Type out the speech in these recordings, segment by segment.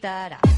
tic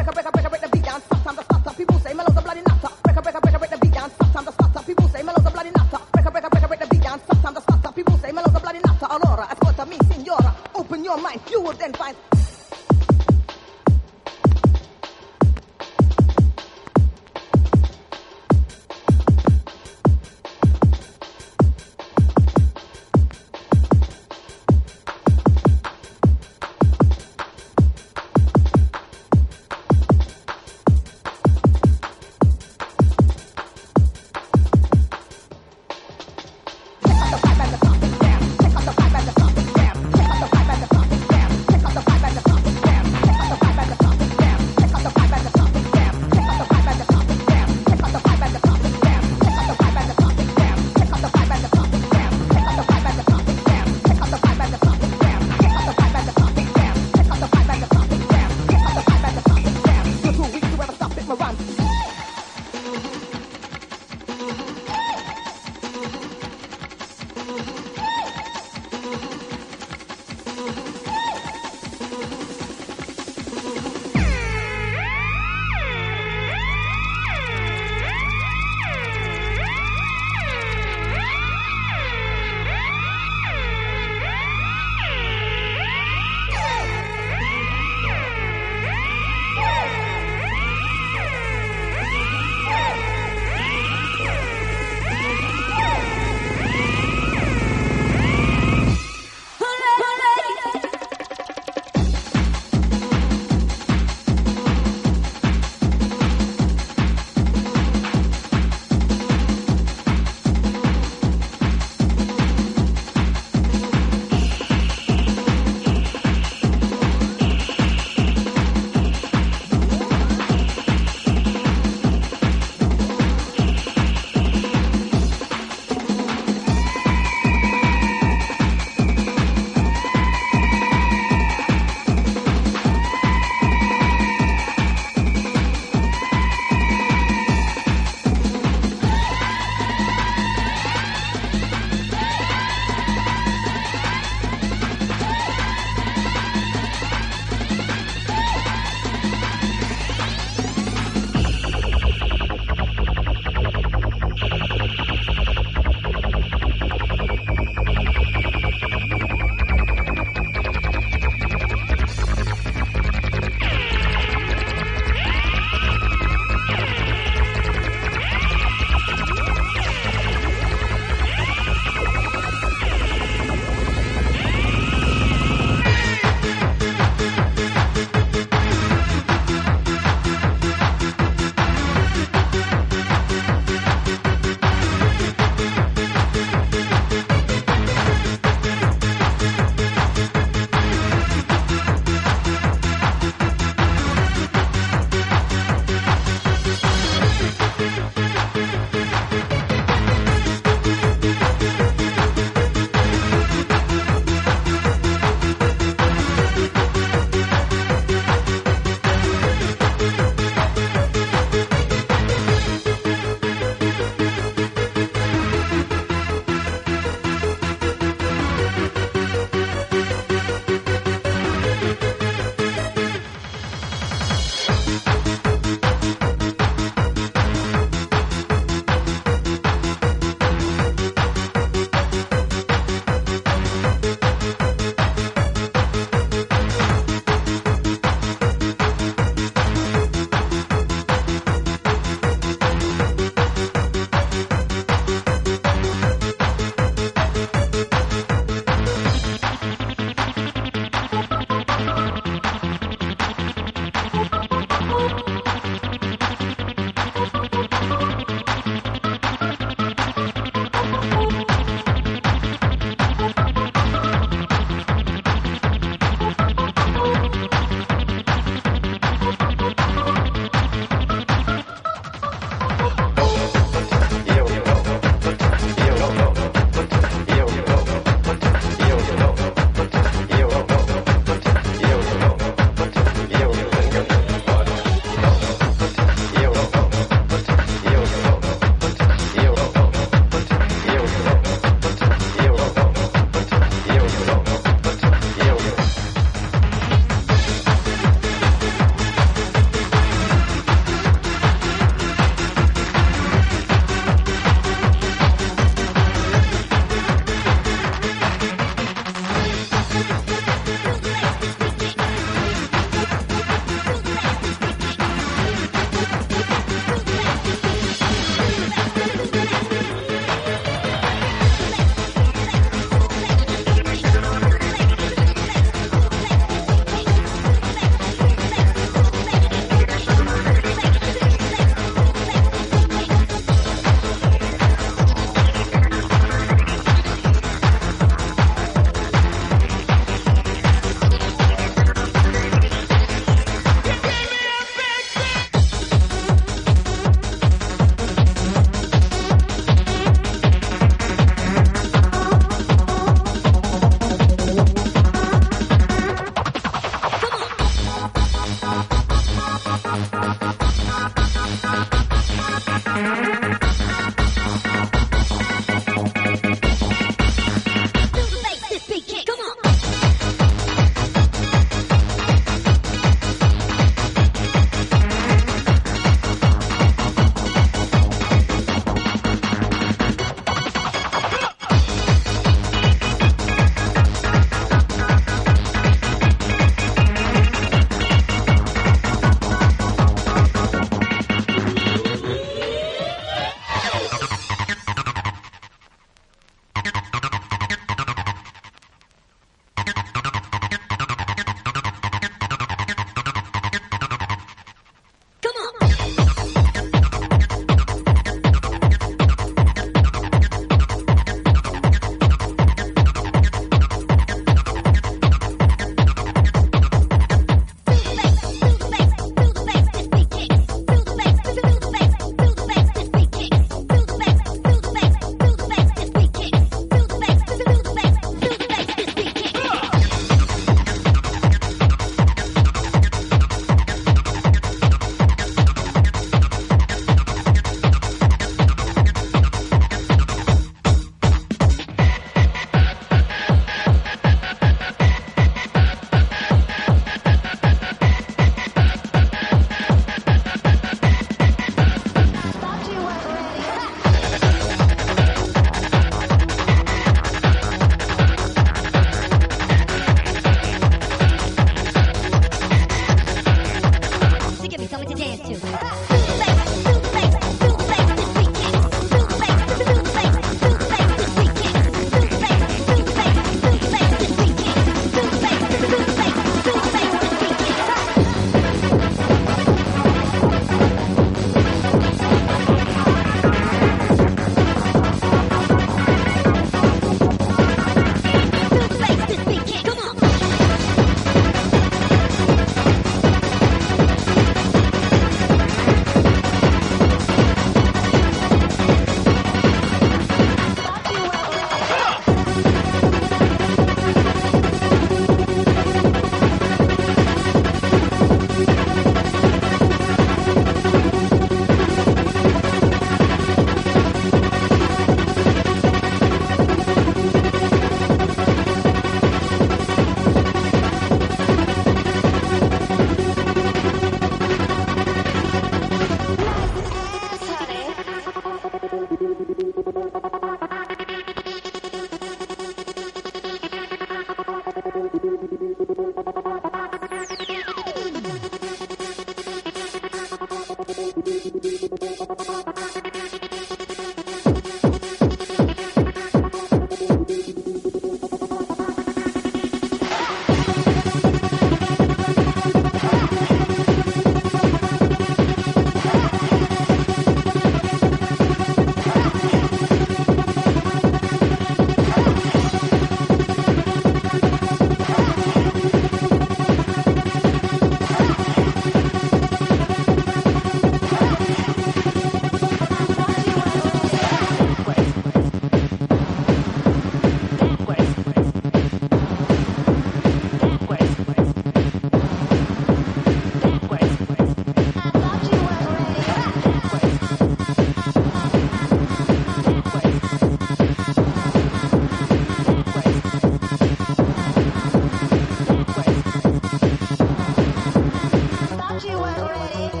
Wanna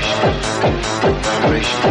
Vibration.